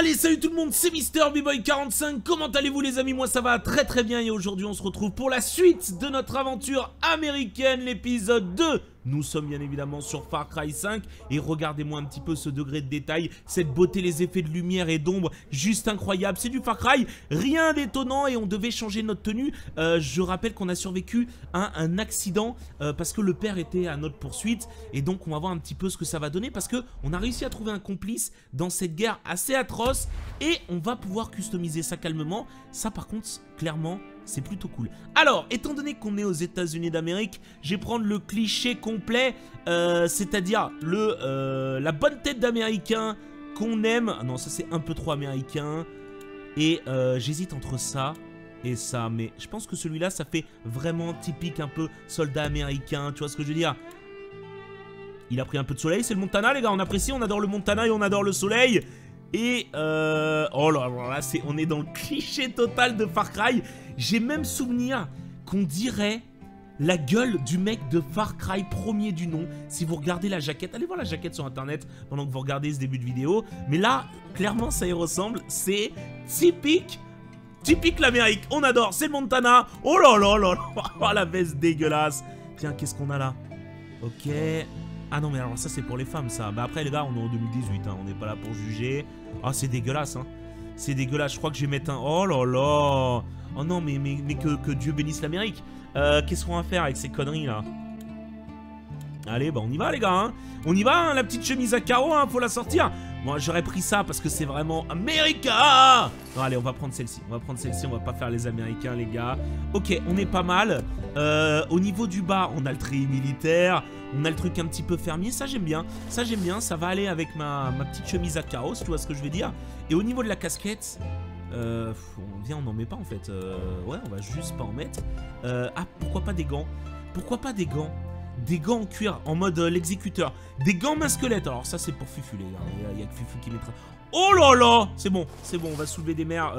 Allez, salut tout le monde, c'est Mister boy 45 comment allez-vous les amis? Moi ça va très très bien. Et aujourd'hui on se retrouve pour la suite de notre aventure américaine, l'épisode 2 nous sommes bien évidemment sur Far Cry 5 et regardez-moi un petit peu ce degré de détail, cette beauté, les effets de lumière et d'ombre, juste incroyable. C'est du Far Cry, rien d'étonnant et on devait changer notre tenue. Euh, je rappelle qu'on a survécu à un accident euh, parce que le père était à notre poursuite et donc on va voir un petit peu ce que ça va donner parce que on a réussi à trouver un complice dans cette guerre assez atroce et on va pouvoir customiser ça calmement. Ça par contre, clairement, c'est plutôt cool. Alors, étant donné qu'on est aux États-Unis d'Amérique, je vais prendre le cliché complet, euh, c'est-à-dire le euh, la bonne tête d'américain qu'on aime. Ah non, ça c'est un peu trop américain. Et euh, j'hésite entre ça et ça, mais je pense que celui-là, ça fait vraiment typique un peu soldat américain, tu vois ce que je veux dire? Il a pris un peu de soleil, c'est le Montana les gars, on apprécie, on adore le Montana et on adore le soleil. Et oh là là, c'est, on est dans le cliché total de Far Cry. J'ai même souvenir qu'on dirait la gueule du mec de Far Cry premier du nom. Si vous regardez la jaquette, allez voir la jaquette sur internet pendant que vous regardez ce début de vidéo. Mais là, clairement, ça y ressemble. C'est typique, typique l'Amérique. On adore, c'est le Montana. Oh là là là là, oh, la veste dégueulasse. Tiens, qu'est-ce qu'on a là? Ok. Ah non, mais alors ça, c'est pour les femmes, ça. Bah après, les gars, on est en 2018, hein. on n'est pas là pour juger. Ah, c'est dégueulasse, hein. C'est dégueulasse. Je crois que je vais mettre un... Oh là là Oh non, mais, mais, mais que, que Dieu bénisse l'Amérique. Euh, Qu'est-ce qu'on va faire avec ces conneries, là? Allez, bah on y va, les gars, hein. On y va, hein, la petite chemise à carreaux, hein, faut la sortir. Moi, j'aurais pris ça parce que c'est vraiment America Non, allez, on va prendre celle-ci. On va prendre celle-ci, on va pas faire les Américains, les gars. Ok, on est pas mal. Euh, au niveau du bas, on a le treillis militaire. On a le truc un petit peu fermier, ça j'aime bien. Ça j'aime bien, ça va aller avec ma, petite chemise à carreaux, tu vois ce que je veux dire. Et au niveau de la casquette, euh, on vient, on n'en met pas en fait. Euh, ouais, on va juste pas en mettre. Ah, pourquoi pas des gants? Pourquoi pas des gants? Des gants en cuir en mode l'exécuteur. Des gants main. Alors ça c'est pour Fufu les gars. Il y a que Fufu qui mettra. Oh là là C'est bon, c'est bon, on va soulever des mers.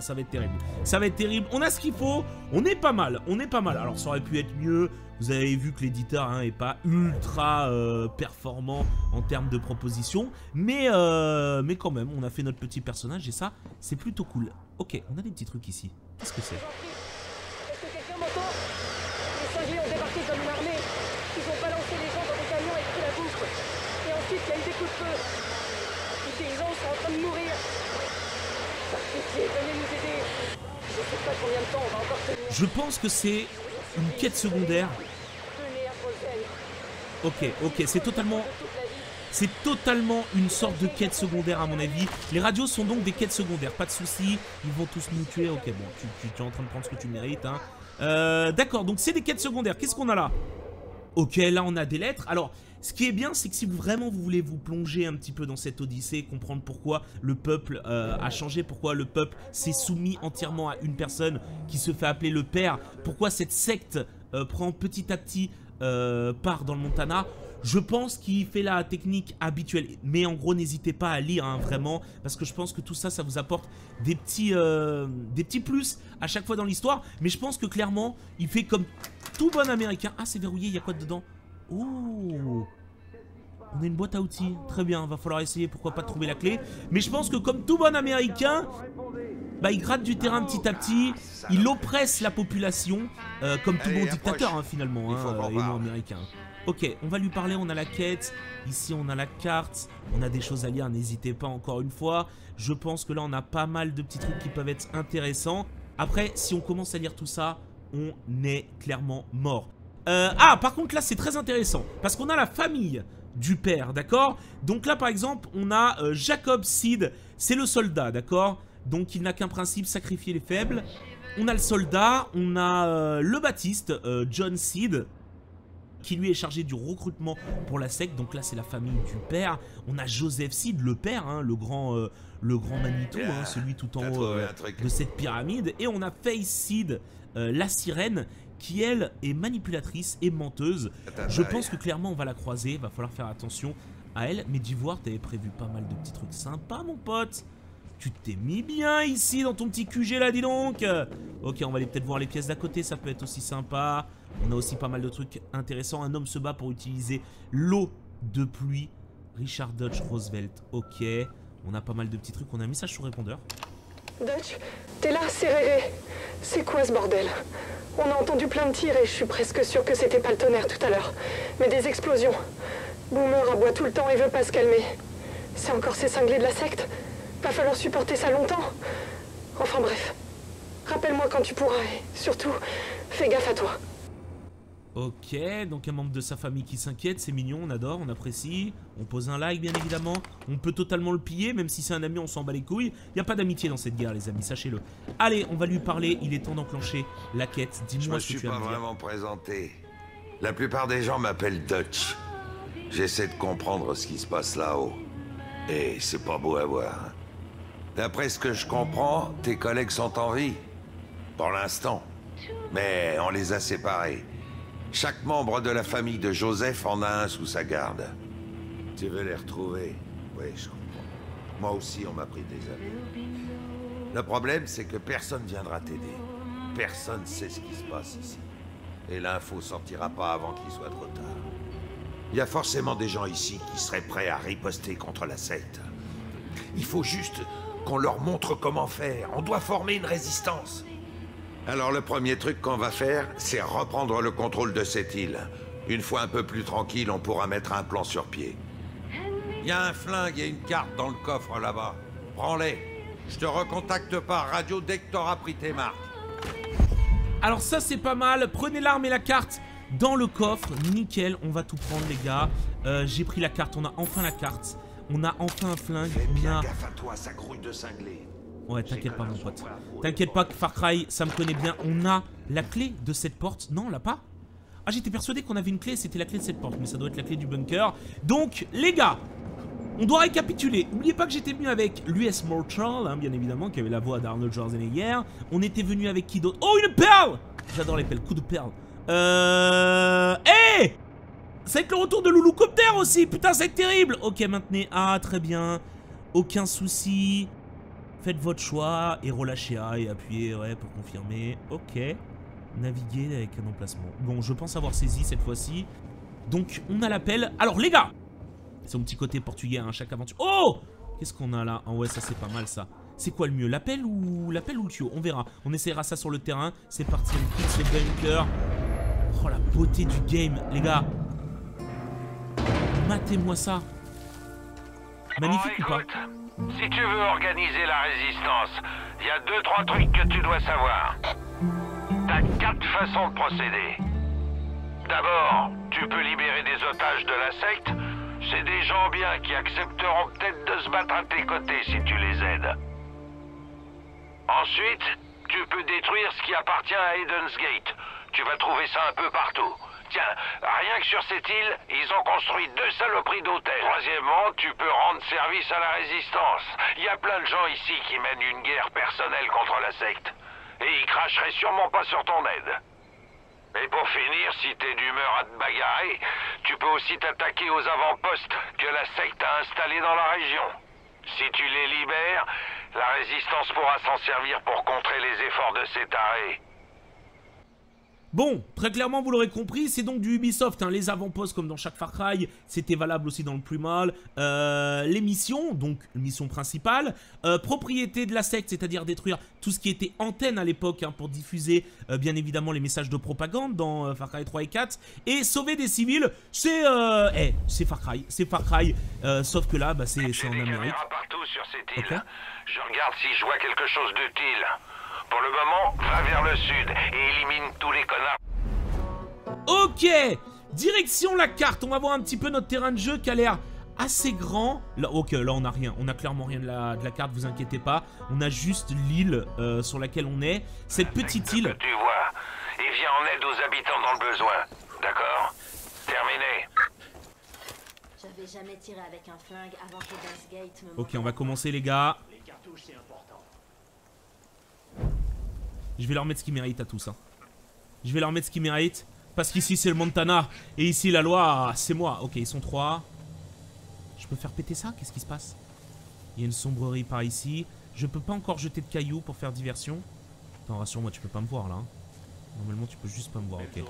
ça va être terrible. Ça va être terrible. On a ce qu'il faut. On est pas mal. On est pas mal. Alors ça aurait pu être mieux. Vous avez vu que l'éditeur hein, est pas ultra euh, performant en termes de propositions, mais, euh, mais quand même, on a fait notre petit personnage et ça, c'est plutôt cool. Ok, on a des petits trucs ici. Qu'est-ce que c'est Est-ce que quelqu'un m'entend Les singeais ont débarqué comme une armée. Ils ont balancé les gens dans des camions et pris la boucle. Et ensuite, il y a eu des coups de feu. Des gens sont en train de mourir. Par pitié, venez nous aider. Je sais pas combien de temps on va encore tenir. Je pense que c'est une quête secondaire Ok, ok, c'est totalement... C'est totalement une sorte de quête secondaire à mon avis. Les radios sont donc des quêtes secondaires, pas de soucis. Ils vont tous nous tuer. Ok, bon, tu, es en train de prendre ce que tu mérites. Hein. Euh, D'accord, donc c'est des quêtes secondaires. Qu'est-ce qu'on a là? Ok, là on a des lettres. Alors, ce qui est bien, c'est que si vraiment vous voulez vous plonger un petit peu dans cette odyssée, comprendre pourquoi le peuple euh, a changé, pourquoi le peuple s'est soumis entièrement à une personne qui se fait appeler le père, pourquoi cette secte euh, prend petit à petit euh, part dans le Montana. Je pense qu'il fait la technique habituelle. Mais en gros, n'hésitez pas à lire, hein, vraiment. Parce que je pense que tout ça, ça vous apporte des petits, des petits plus à chaque fois dans l'histoire. Mais je pense que clairement, il fait comme tout bon américain. Ah, c'est verrouillé, il y a quoi dedans? Ouh on a une boîte à outils, très bien, va falloir essayer, pourquoi pas trouver la clé. Mais je pense que comme tout bon américain, bah, il gratte du terrain petit à petit, il oppresse la population, euh, comme tout bon dictateur hein, finalement, hein, et non américain. Ok, on va lui parler, on a la quête, ici on a la carte, on a des choses à lire, n'hésitez pas encore une fois. Je pense que là on a pas mal de petits trucs qui peuvent être intéressants. Après, si on commence à lire tout ça, on est clairement mort. Euh, ah, par contre là c'est très intéressant, parce qu'on a la famille du père, d'accord? Donc là par exemple, on a euh, Jacob Seed, c'est le soldat, d'accord? Donc il n'a qu'un principe, sacrifier les faibles. On a le soldat, on a euh, le baptiste, euh, John Seed, qui lui est chargé du recrutement pour la secte. Donc là, c'est la famille du père. On a Joseph Seed, le père, hein, le grand, euh, le grand Manitou, hein, celui tout en haut de cette pyramide. Et on a Faith Seed, la sirène, qui elle est manipulatrice et menteuse. Je pense que clairement, on va la croiser. Va falloir faire attention à elle. Mais d'Ivoire, t'avais prévu pas mal de petits trucs sympas, mon pote. Tu t'es mis bien ici dans ton petit QG là, dis donc Ok, on va aller peut-être voir les pièces d'à côté, ça peut être aussi sympa. On a aussi pas mal de trucs intéressants. Un homme se bat pour utiliser l'eau de pluie. Richard Dodge Roosevelt, ok. On a pas mal de petits trucs. On a un message sur répondeur. Dutch, t'es là, c'est Réré. C'est quoi ce bordel? On a entendu plein de tirs et je suis presque sûr que c'était pas le tonnerre tout à l'heure. Mais des explosions. Boomer aboie tout le temps et veut pas se calmer. C'est encore ces cinglés de la secte? Va falloir supporter ça longtemps? Enfin bref. Rappelle-moi quand tu pourras et surtout, fais gaffe à toi. Ok, donc un membre de sa famille qui s'inquiète, c'est mignon, on adore, on apprécie. On pose un like, bien évidemment. On peut totalement le piller, même si c'est un ami, on s'en bat les couilles. Il n'y a pas d'amitié dans cette guerre, les amis, sachez-le. Allez, on va lui parler, il est temps d'enclencher la quête. Dis-moi ce que tu as Je me suis pas vraiment présenté. La plupart des gens m'appellent Dutch. J'essaie de comprendre ce qui se passe là-haut. Et c'est pas beau à voir. D'après ce que je comprends, tes collègues sont en vie. Pour l'instant. Mais on les a séparés. Chaque membre de la famille de Joseph en a un sous sa garde. Tu veux les retrouver? Oui, je comprends. Moi aussi, on m'a pris des amis. Le problème, c'est que personne viendra t'aider. Personne sait ce qui se passe ici. Et l'info sortira pas avant qu'il soit trop tard. Il y a forcément des gens ici qui seraient prêts à riposter contre la secte. Il faut juste qu'on leur montre comment faire. On doit former une résistance. Alors le premier truc qu'on va faire, c'est reprendre le contrôle de cette île. Une fois un peu plus tranquille, on pourra mettre un plan sur pied. Il y a un flingue et une carte dans le coffre là-bas. Prends-les. Je te recontacte par radio dès que t'auras pris tes marques. Alors ça c'est pas mal, prenez l'arme et la carte dans le coffre, nickel, on va tout prendre les gars. Euh, j'ai pris la carte, on a enfin la carte. On a enfin un flingue, on a... toi, ça grouille de cinglés. Ouais, t'inquiète pas, mon pote. T'inquiète pas, Far Cry, ça me connaît bien. On a la clé de cette porte. Non, on l'a pas? Ah, j'étais persuadé qu'on avait une clé, c'était la clé de cette porte. Mais ça doit être la clé du bunker. Donc, les gars, on doit récapituler. N'oubliez pas que j'étais venu avec l'US Marshall, hein, bien évidemment, qui avait la voix d'Arnold Schwarzenegger. On était venu avec qui d'autre? Oh, une perle J'adore les perles, coup de perle. Euh... Hé hey Ça va être le retour de Copter aussi Putain, c'est terrible Ok, maintenez Ah, très bien. Aucun souci. Faites votre choix et relâchez A et appuyez ouais, pour confirmer. Ok. Naviguer avec un emplacement. Bon, je pense avoir saisi cette fois-ci. Donc, on a l'appel. Alors, les gars C'est mon petit côté portugais, hein, chaque aventure. Oh Qu'est-ce qu'on a là? Ah ouais, ça c'est pas mal ça. C'est quoi le mieux? L'appel ou l'appel ou le tuyau? On verra. On essaiera ça sur le terrain. C'est parti, on quitte ces bunkers. Oh, la beauté du game, les gars. Matez-moi ça. Magnifique ou pas? Si tu veux organiser la résistance, il y a deux, trois trucs que tu dois savoir. T'as quatre façons de procéder. D'abord, tu peux libérer des otages de la secte. C'est des gens bien qui accepteront peut-être de se battre à tes côtés si tu les aides. Ensuite, tu peux détruire ce qui appartient à Eden's Gate. Tu vas trouver ça un peu partout. Tiens, rien que sur cette île, ils ont construit deux saloperies d'hôtels. Troisièmement, tu peux rendre service à la résistance. Il y a plein de gens ici qui mènent une guerre personnelle contre la secte. Et ils cracheraient sûrement pas sur ton aide. Et pour finir, si t'es d'humeur à te bagarrer, tu peux aussi t'attaquer aux avant-postes que la secte a installés dans la région. Si tu les libères, la résistance pourra s'en servir pour contrer les efforts de ces tarés. Bon, très clairement, vous l'aurez compris, c'est donc du Ubisoft. Hein. Les avant-postes, comme dans chaque Far Cry, c'était valable aussi dans le plus mal. Euh, les missions, donc mission principale. Euh, propriété de la secte, c'est-à-dire détruire tout ce qui était antenne à l'époque hein, pour diffuser, euh, bien évidemment, les messages de propagande dans Far Cry 3 et 4. Et sauver des civils, c'est eh, c'est Far Cry, c'est Far Cry. sauf que là, bah, c'est en Amérique. partout sur cette île. Je regarde si je vois quelque chose d'utile. Pour le moment, va vers le sud et élimine tous les connards. Ok Direction la carte, on va voir un petit peu notre terrain de jeu qui a l'air assez grand. Là, ok, là on a rien, on a clairement rien de la, de la carte, vous inquiétez pas. On a juste l'île euh, sur laquelle on est. Cette petite île... tu vois, et viens en aide aux habitants dans le besoin, d'accord? Terminé. J'avais jamais tiré avec un flingue avant que Gate me Ok, on va commencer les gars. Les cartouches, c'est important. Je vais leur mettre ce qu'ils méritent à tous. Hein. Je vais leur mettre ce qu'ils méritent. Parce qu'ici c'est le Montana. Et ici la loi, c'est moi. Ok, ils sont trois. Je peux faire péter ça? Qu'est-ce qui se passe? Il y a une sombrerie par ici. Je peux pas encore jeter de cailloux pour faire diversion. Attends, rassure-moi, tu peux pas me voir là. Hein. Normalement, tu peux juste pas me voir, ok.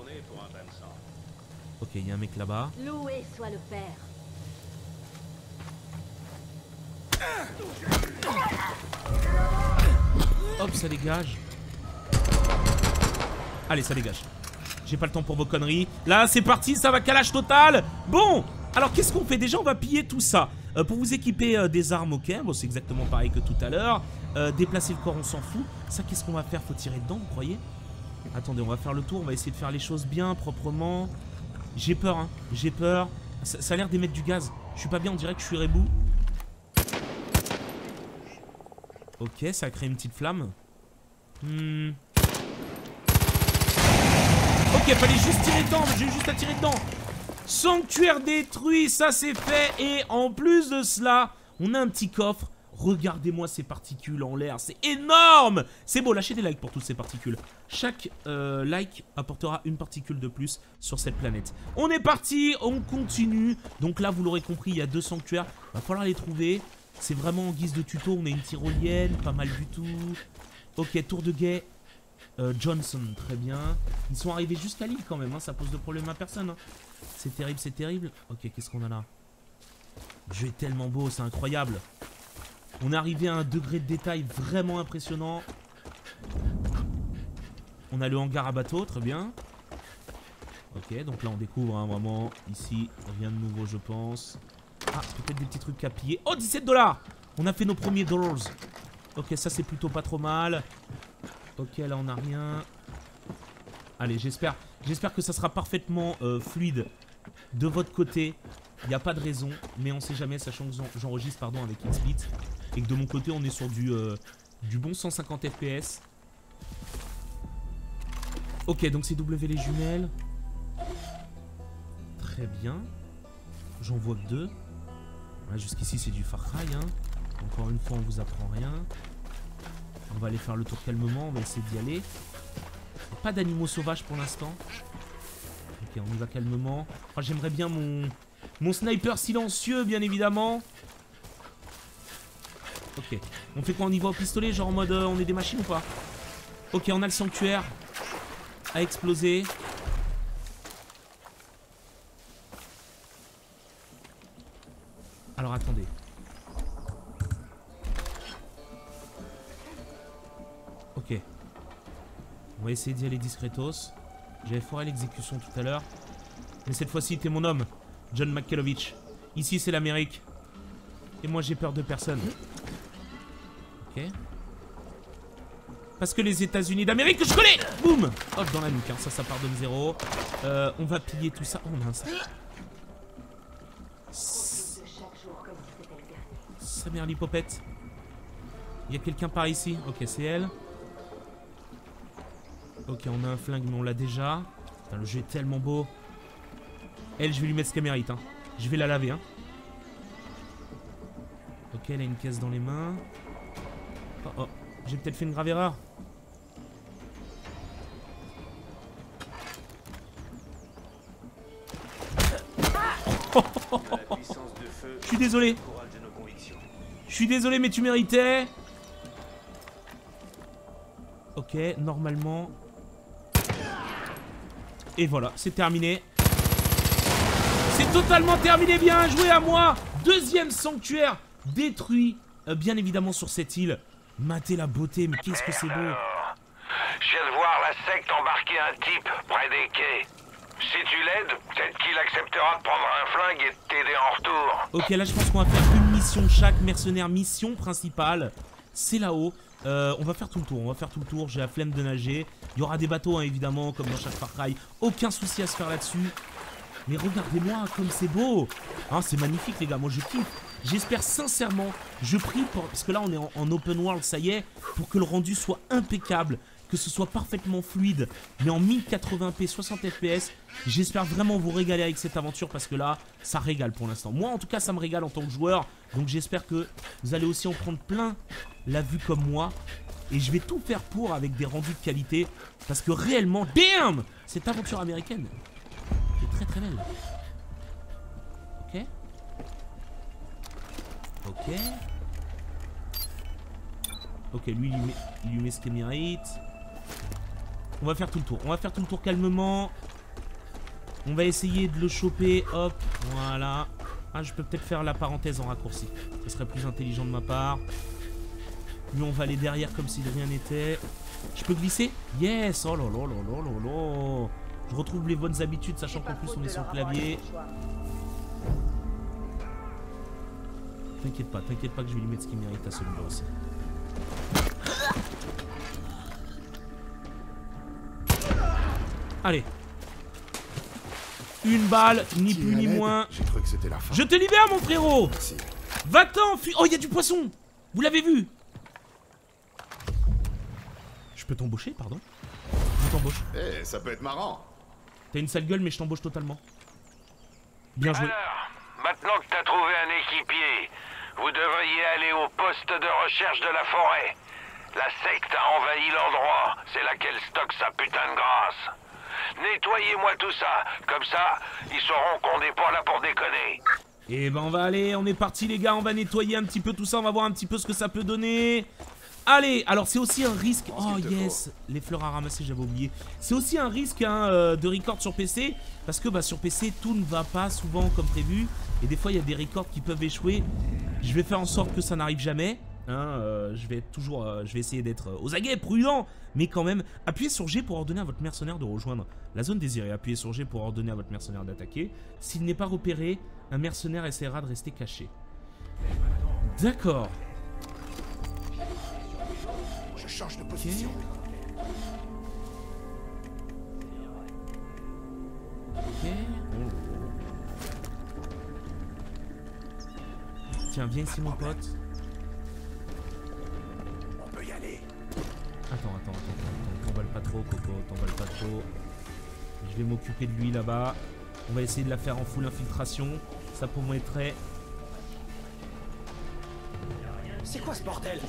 Ok, il y a un mec là-bas. Loué soit le père. Hop, ça dégage. Allez, ça dégage. J'ai pas le temps pour vos conneries. Là, c'est parti, ça va calage total. Bon, alors qu'est-ce qu'on fait Déjà, on va piller tout ça. Euh, pour vous équiper euh, des armes, ok. Bon, c'est exactement pareil que tout à l'heure. Euh, déplacer le corps, on s'en fout. Ça, qu'est-ce qu'on va faire? Faut tirer dedans, vous croyez? Attendez, on va faire le tour. On va essayer de faire les choses bien, proprement. J'ai peur, hein. J'ai peur. Ça, a l'air d'émettre du gaz. Je suis pas bien, on dirait que je suis rebou. Ok, ça a créé une petite flamme. Hmm. Ok, fallait juste tirer dedans, j'ai juste à tirer dedans. Sanctuaire détruit, ça c'est fait. Et en plus de cela, on a un petit coffre. Regardez-moi ces particules en l'air, c'est énorme C'est beau, lâchez des likes pour toutes ces particules. Chaque euh, like apportera une particule de plus sur cette planète. On est parti, on continue. Donc là, vous l'aurez compris, il y a deux sanctuaires. Va falloir les trouver. C'est vraiment en guise de tuto, on a une tyrolienne, pas mal du tout. Ok, tour de guet. Euh, Johnson, très bien. Ils sont arrivés jusqu'à l'île quand même, hein, ça pose de problème à personne. hein. C'est terrible, c'est terrible. Ok, qu'est-ce qu'on a là? Le jeu est tellement beau, c'est incroyable. On est arrivé à un degré de détail vraiment impressionnant. On a le hangar à bateau, très bien. Ok, donc là on découvre hein, vraiment ici, rien de nouveau je pense. Ah, peut-être des petits trucs à piller. Oh, 17 dollars On a fait nos premiers dollars. Ok, ça c'est plutôt pas trop mal. Ok, là on a rien. Allez, j'espère j'espère que ça sera parfaitement euh, fluide de votre côté. Il n'y a pas de raison, mais on sait jamais, sachant que j'en- j'enregistre pardon avec XBit et que de mon côté on est sur du, euh, bon 150 FPS. Ok, donc c'est W les jumelles. Très bien. J'en vois deux. Ouais, Jusqu'ici c'est du Far Cry. Hein. Encore une fois, on vous apprend rien. On va aller faire le tour calmement, on va essayer d'y aller. Pas d'animaux sauvages pour l'instant. Ok, on y va calmement. J'aimerais bien mon, mon sniper silencieux, bien évidemment. Ok. On fait quoi On y va au pistolet, genre en mode euh, on est des machines ou pas? Ok, on a le sanctuaire à exploser. Alors attendez. Ok. On va essayer d'y aller discretos. J'avais foiré l'exécution tout à l'heure. Mais cette fois-ci, t'es mon homme, John McKellovich. Ici, c'est l'Amérique. Et moi, j'ai peur de personne. Ok. Parce que les États-Unis d'Amérique, je connais Boum Hop, dans la nuque, hein. ça, ça part de zéro. Euh, on va piller tout ça. Oh, on a un sac. Sa mère l'hypopète. Il y a quelqu'un par ici? Ok, c'est elle. Ok, on a un flingue, mais on l'a déjà. Putain, le jeu est tellement beau. Elle, je vais lui mettre ce qu'elle mérite. Hein. Je vais la laver. Hein. Ok, elle a une caisse dans les mains. Oh, oh. J'ai peut-être fait une grave erreur. Je suis désolé. Je suis désolé, mais tu méritais. Ok, normalement. Et voilà, c'est terminé. C'est totalement terminé, bien joué à moi Deuxième sanctuaire détruit, euh, bien évidemment sur cette île. Matez la beauté, mais qu'est-ce que c'est beau je viens de voir la secte embarquer un type près des quais. Si tu l'aides, peut-être qu'il acceptera de prendre un flingue et de t'aider en retour. Ok, là je pense qu'on va faire une mission chaque. Mercenaire, mission principale, c'est là-haut. Euh, on va faire tout le tour, on va faire tout le tour. J'ai la flemme de nager. Il y aura des bateaux, hein, évidemment, comme dans chaque Far Cry. Aucun souci à se faire là-dessus. Mais regardez-moi comme c'est beau. Hein, C'est magnifique les gars, moi je kiffe. J'espère sincèrement, je prie pour... Parce que là on est en open world, ça y est Pour que le rendu soit impeccable Que ce soit parfaitement fluide Mais en 1080p, 60 fps J'espère vraiment vous régaler avec cette aventure Parce que là, ça régale pour l'instant. Moi en tout cas ça me régale en tant que joueur Donc j'espère que vous allez aussi en prendre plein La vue comme moi et je vais tout faire pour avec des rendus de qualité Parce que réellement, damn Cette aventure américaine est très très belle. Ok? Ok. Ok, lui, il lui met, il lui met ce qu'il mérite. On va faire tout le tour. On va faire tout le tour calmement. On va essayer de le choper. Hop, voilà. Ah, je peux peut-être faire la parenthèse en raccourci. Ce serait plus intelligent de ma part. Lui, on va aller derrière comme si de rien n'était. Je peux glisser? Yes Oh là là là là là Je retrouve les bonnes habitudes, sachant qu'en plus on est sur le clavier. T'inquiète pas, t'inquiète pas que je vais lui mettre ce qu'il mérite à celui-là aussi. Allez. Une balle, ni plus ni moins. J'ai cru que c'était la fin. Je te libère, mon frérot. Va-t'en, fuis Oh, il y a du poisson Vous l'avez vu? Peux t'embaucher, pardon Je t'embauche. Eh, ça peut être marrant. T'as une sale gueule, mais je t'embauche totalement. Bien joué. Alors, maintenant que t'as trouvé un équipier, vous devriez aller au poste de recherche de la forêt. La secte a envahi l'endroit, c'est là qu'elle stocke sa putain de grâce. Nettoyez-moi tout ça, comme ça, ils sauront qu'on n'est pas là pour déconner. Et ben on va aller, on est parti les gars, on va nettoyer un petit peu tout ça, on va voir un petit peu ce que ça peut donner. Allez, alors c'est aussi un risque. Oh yes, les fleurs à ramasser, j'avais oublié. C'est aussi un risque hein, euh, de record sur PC parce que bah, sur PC tout ne va pas souvent comme prévu et des fois il y a des records qui peuvent échouer. Je vais faire en sorte que ça n'arrive jamais. hein, euh, je vais toujours, euh, je vais essayer d'être euh, aux aguets, prudent, mais quand même. Appuyez sur G pour ordonner à votre mercenaire de rejoindre la zone désirée. Appuyez sur G pour ordonner à votre mercenaire d'attaquer. S'il n'est pas repéré, un mercenaire essaiera de rester caché. D'accord. Je change de position. Ok. Tiens, viens ici mon pote. On peut y aller. Attends, attends, attends, attends. T'emballes pas trop, Coco. T'emballes pas trop. Je vais m'occuper de lui là-bas. On va essayer de la faire en full infiltration. Ça permettrait. C'est quoi ce bordel?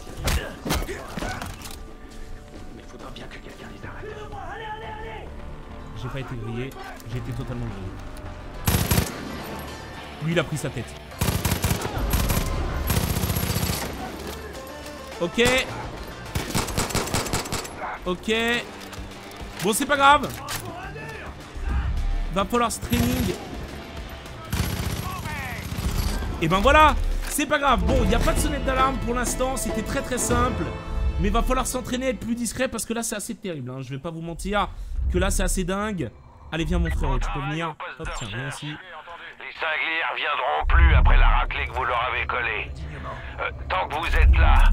Faudra bien que quelqu'un les arrête. J'ai pas été grillé. J'ai été totalement grillé. Lui, il a pris sa tête. Ok. Ok. Bon, c'est pas grave. Va falloir streaming. Et ben voilà. C'est pas grave. Bon, il n'y a pas de sonnette d'alarme pour l'instant. C'était très très simple. Mais va falloir s'entraîner, être plus discret parce que là c'est assez terrible. Hein. Je vais pas vous mentir que là c'est assez dingue. Allez, viens mon frère, tu peux venir. Hop, tiens, viens ici. Les cingliers reviendront plus après la raclée que vous leur avez collée. Euh, tant que vous êtes là,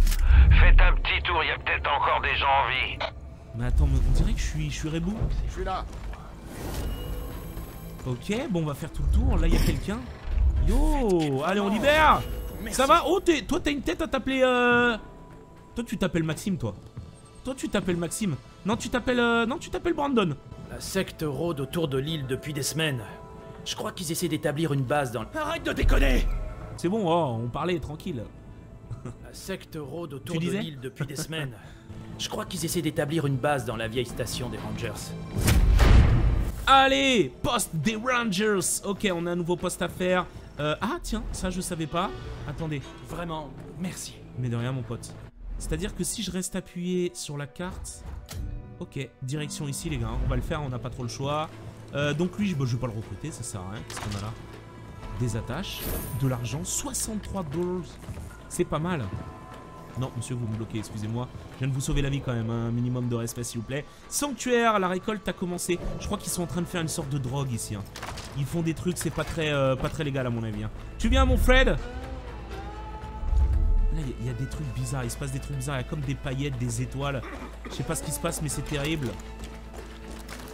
faites un petit tour, il y a peut-être encore des gens en vie. Mais attends, mais on dirait que je suis, je suis rebou. Je suis là. Ok, bon, on va faire tout le tour. Là, il y a quelqu'un. Yo, allez, on libère. Ça va? Oh, t'es- toi, t'as une tête à t'appeler. Euh... Toi, tu t'appelles Maxime, toi. Toi, tu t'appelles Maxime. Non, tu t'appelles. euh, Non, tu t'appelles Brandon. La secte rôde autour de l'île depuis des semaines. Je crois qu'ils essaient d'établir une base dans... Arrête de déconner C'est bon, oh, on parlait tranquille. La secte rôde autour Tu de l'île depuis des semaines. Je crois qu'ils essaient d'établir une base dans la vieille station des Rangers. Allez, poste des Rangers. Ok, on a un nouveau poste à faire. Euh, ah, tiens, ça, je savais pas. Attendez. Vraiment, merci. Mais de rien, mon pote. C'est-à-dire que si je reste appuyé sur la carte... Ok, direction ici, les gars. On va le faire, on n'a pas trop le choix. Euh, donc lui, je, bah, je vais pas le recruter, ça sert à rien. Qu'est-ce qu'on a là Des attaches, de l'argent, 63 dollars. C'est pas mal. Non, monsieur, vous me bloquez, excusez-moi. Je viens de vous sauver la vie quand même, un minimum de respect, s'il vous plaît. Sanctuaire, la récolte a commencé. Je crois qu'ils sont en train de faire une sorte de drogue ici. hein. Ils font des trucs, c'est pas très, euh, pas très légal à mon avis. hein. Tu viens, mon Fred? Là, il y, a- il y a des trucs bizarres. Il se passe des trucs bizarres. Il y a comme des paillettes, des étoiles. Je sais pas ce qui se passe, mais c'est terrible.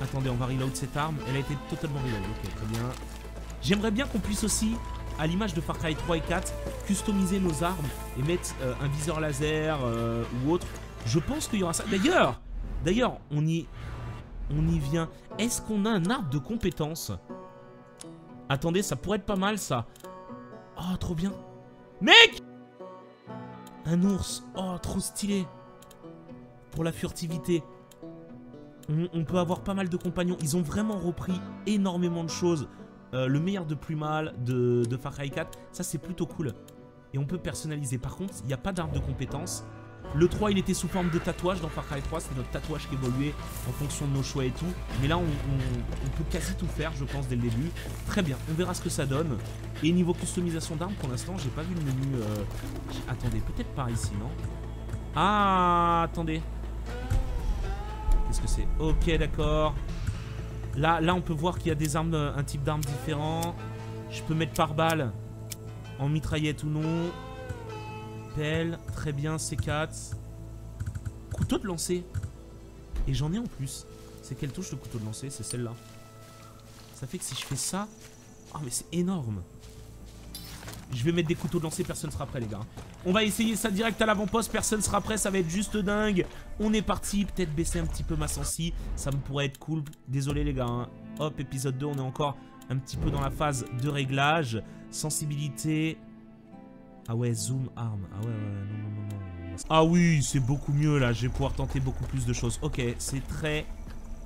Attendez, on va reload cette arme. Elle a été totalement reload. Ok, très bien. J'aimerais bien qu'on puisse aussi, à l'image de Far Cry 3 et 4, customiser nos armes et mettre euh, un viseur laser euh, ou autre. Je pense qu'il y aura ça. D'ailleurs, d'ailleurs, on y, on y vient. Est-ce qu'on a un arbre de compétences? Attendez, ça pourrait être pas mal ça. Oh, trop bien. Mec un ours. Oh, trop stylé. Pour la furtivité. On, peut avoir pas mal de compagnons. Ils ont vraiment repris énormément de choses. Euh, le meilleur de plus mal de, de Far Cry 4. Ça, c'est plutôt cool. Et on peut personnaliser. Par contre, il n'y a pas d'arbre de compétences. Le 3, il était sous forme de tatouage dans Far Cry 3. C'était notre tatouage qui évoluait en fonction de nos choix et tout. Mais là, on, peut quasi tout faire, je pense, dès le début. Très bien, on verra ce que ça donne. Et niveau customisation d'armes, pour l'instant, j'ai pas vu le menu. euh, Attendez, peut-être par ici, non Ah, attendez. Qu'est-ce que c'est? Ok, d'accord. Là, là, on peut voir qu'il y a des armes, euh, un type d'armes différent. Je peux mettre par balle en mitraillette ou non. Très bien, C4. Couteau de lancer. Et j'en ai en plus. C'est quelle touche le couteau de lancer C'est celle-là. Ça fait que si je fais ça... Ah mais c'est énorme. Je vais mettre des couteaux de lancer, personne sera prêt les gars. On va essayer ça direct à l'avant-poste, personne sera prêt, ça va être juste dingue. On est parti, peut-être baisser un petit peu ma sensi, ça me pourrait être cool. Désolé les gars. hein. Hop, épisode 2, on est encore un petit peu dans la phase de réglage. Sensibilité. Ah ouais, zoom arme. Ah ouais, ouais, ouais, non, non, non, non. Ah oui, c'est beaucoup mieux là, je vais pouvoir tenter beaucoup plus de choses. Ok, c'est très...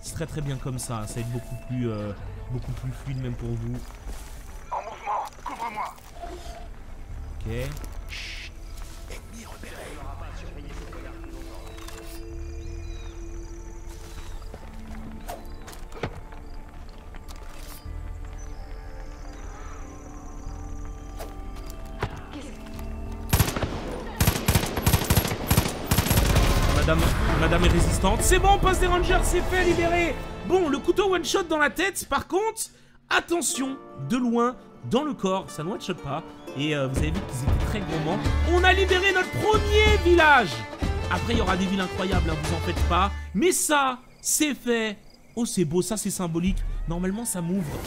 C'est très très bien comme ça, ça va être beaucoup plus, euh, beaucoup plus fluide même pour vous. En mouvement, couvre-moi. Ok. Madame, madame est résistante. C'est bon, passe des rangers, c'est fait, libéré. Bon, le couteau one shot dans la tête. Par contre, attention, de loin, dans le corps, ça ne one shot pas. Et euh, vous avez vu qu'ils étaient très gourmands. On a libéré notre premier village. Après, il y aura des villes incroyables, hein, vous en faites pas. Mais ça, c'est fait. Oh, c'est beau, ça, c'est symbolique. Normalement, ça m'ouvre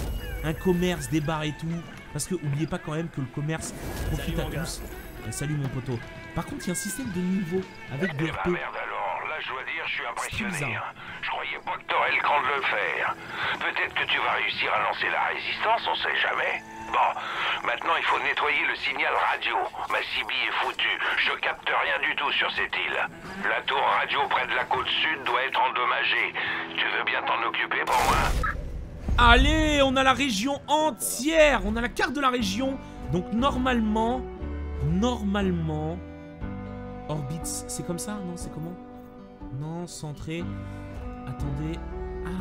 un commerce, des bars et tout. Parce que, oubliez pas quand même que le commerce profite à tous. Euh, salut mon poteau. Par contre, il y a un système de niveau avec des Eh bah RP. merde alors, là je dois dire, je suis impressionné. hein. Je croyais pas que t'aurais le cran de le faire. Peut-être que tu vas réussir à lancer la résistance, on sait jamais. Bon, maintenant il faut nettoyer le signal radio. Ma CB est foutue, je capte rien du tout sur cette île. La tour radio près de la côte sud doit être endommagée. Tu veux bien t'en occuper pour moi? Allez, on a la région entière. On a la carte de la région. Donc normalement, normalement, Orbits, c'est comme ça Non, c'est comment? Non, centré. Attendez.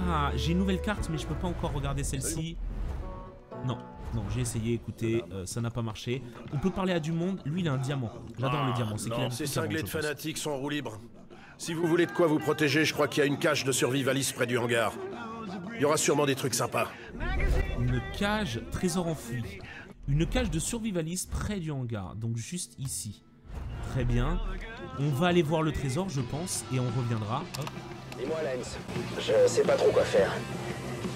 Ah, j'ai une nouvelle carte, mais je peux pas encore regarder celle-ci. Non, non, j'ai essayé, écoutez, euh, ça n'a pas marché. On peut parler à du monde. Lui, il a un diamant. J'adore le diamant. C'est qu'il a ces cinglés de fanatiques sont en roue libre. Si vous voulez de quoi vous protéger, je crois qu'il y a une cage de survivaliste près du hangar. Il y aura sûrement des trucs sympas. Une cage trésor enfoui. Une cage de survivaliste près du hangar. Donc juste ici. Très bien. On va aller voir le trésor, je pense, et on reviendra. Dis-moi, Lance, je sais pas trop quoi faire.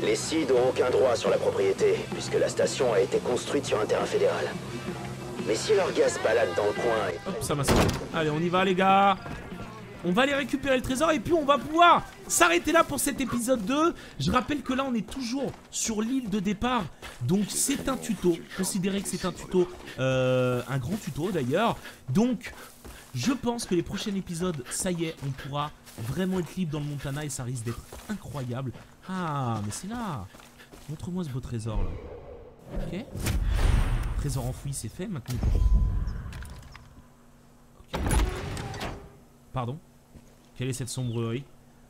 Les CID ont aucun droit sur la propriété, puisque la station a été construite sur un terrain fédéral. Mais si leur gars se balade dans le coin et... Hop, ça m'a sauvé. Allez, on y va, les gars. On va aller récupérer le trésor et puis on va pouvoir s'arrêter là pour cet épisode 2. Je rappelle que là, on est toujours sur l'île de départ. Donc, c'est un tuto. Considérez que c'est un tuto. euh, un grand tuto, d'ailleurs. Donc, je pense que les prochains épisodes, ça y est, on pourra vraiment être libre dans le Montana et ça risque d'être incroyable. Ah, mais c'est là. Montre-moi ce beau trésor, là. Ok. Trésor enfoui, c'est fait. Maintenant, Pardon Quelle est cette sombrerie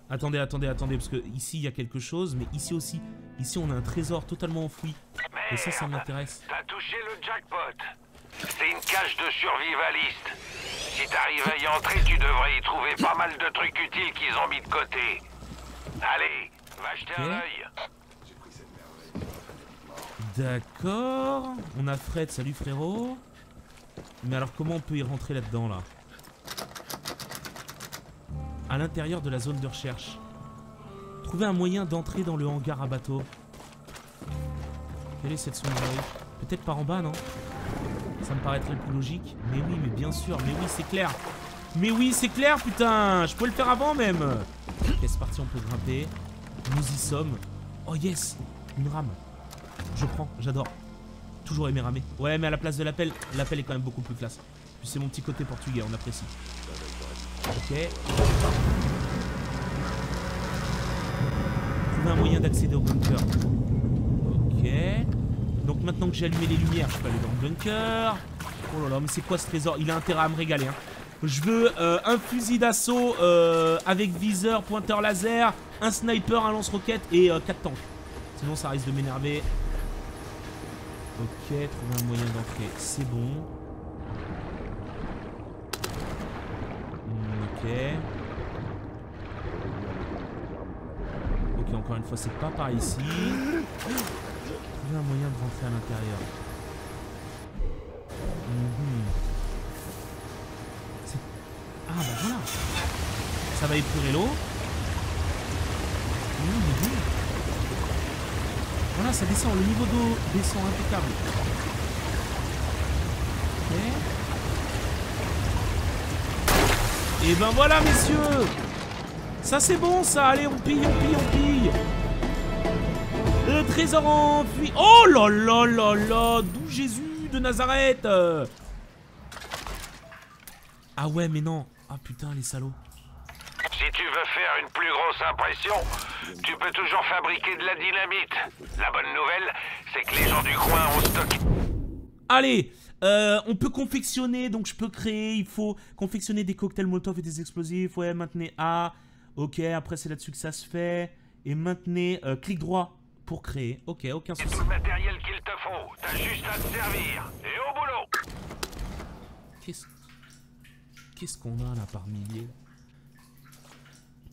Attendez, attendez, attendez, parce que ici il y a quelque chose, mais ici aussi, ici on a un trésor totalement enfoui. Et ça, ça m'intéresse. T'as touché le jackpot. C'est une cage de survivaliste. Si t'arrives à y entrer, tu devrais y trouver pas mal de trucs utiles qu'ils ont mis de côté. Allez, va jeter un Ok. œil. D'accord. On a Fred, salut frérot. Mais alors comment on peut y rentrer là-dedans là? À l'intérieur de la zone de recherche. Trouver un moyen d'entrer dans le hangar à bateau. Quelle est cette sombrerie Peut-être par en bas, non? Ça me paraîtrait le plus logique. Mais oui, mais bien sûr, mais oui, c'est clair. Mais oui, c'est clair, putain Je peux le faire avant même c'est parti, on peut grimper. Nous y sommes. Oh yes Une rame. Je prends, j'adore. Toujours aimé ramer. Ouais, mais à la place de l'appel, l'appel est quand même beaucoup plus classe. Puis c'est mon petit côté portugais, on apprécie. Ok. Trouver un moyen d'accéder au bunker. Ok. Donc maintenant que j'ai allumé les lumières, je peux aller dans le bunker. Oh là là, mais c'est quoi ce trésor? Il a intérêt à me régaler. Hein. Je veux euh, un fusil d'assaut euh, avec viseur, pointeur laser, un sniper, un lance-roquette et 4 tanks. Sinon ça risque de m'énerver. Ok, trouver un moyen d'entrer, c'est bon. Ok. Encore une fois, c'est pas par ici. Trouver un moyen de rentrer à l'intérieur. Mhm. Ah bah voilà. Ça va épurer l'eau. Mhm. Voilà, ça descend. Le niveau d'eau descend impeccable. Ok. Et ben voilà, messieurs. Ça, c'est bon, ça. Allez, on pille, on pille, on pille. Le trésor enfui Oh là là là là D'où Jésus de Nazareth? Ah ouais, mais non. Ah putain, les salauds. Si tu veux faire une plus grosse impression, tu peux toujours fabriquer de la dynamite. La bonne nouvelle, c'est que les gens du coin ont stocké... Allez euh, on peut confectionner, donc je peux créer, il faut confectionner des cocktails Molotov et des explosifs. Ouais, maintenez A. Ok, après c'est là-dessus que ça se fait. Et maintenez euh, clic droit pour créer. Ok, aucun souci. tout le matériel qu'il te faut. T'as juste à te servir. Et au boulot Qu'est-ce... Qu'est-ce qu'on a là par milliers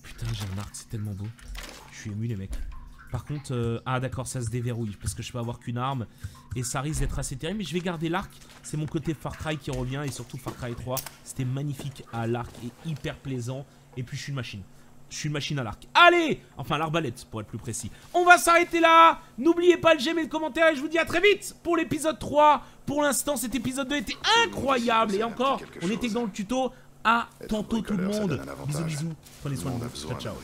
Putain, j'ai un arc, c'est tellement beau. Je suis ému les mecs. Par contre, euh, ah d'accord, ça se déverrouille parce que je peux avoir qu'une arme et ça risque d'être assez terrible. Mais je vais garder l'arc, c'est mon côté Far Cry qui revient et surtout Far Cry 3. C'était magnifique à l'arc et hyper plaisant. Et puis je suis une machine. Je suis une machine à l'arc. Allez Enfin, l'arbalète, pour être plus précis. On va s'arrêter là N'oubliez pas le j'aime et le commentaire et je vous dis à très vite pour l'épisode 3. Pour l'instant, cet épisode 2 était incroyable. Et encore, on était dans le tuto. À tantôt tout le monde. Bisous, bisous. Prenez soin de vous. Ciao, ciao.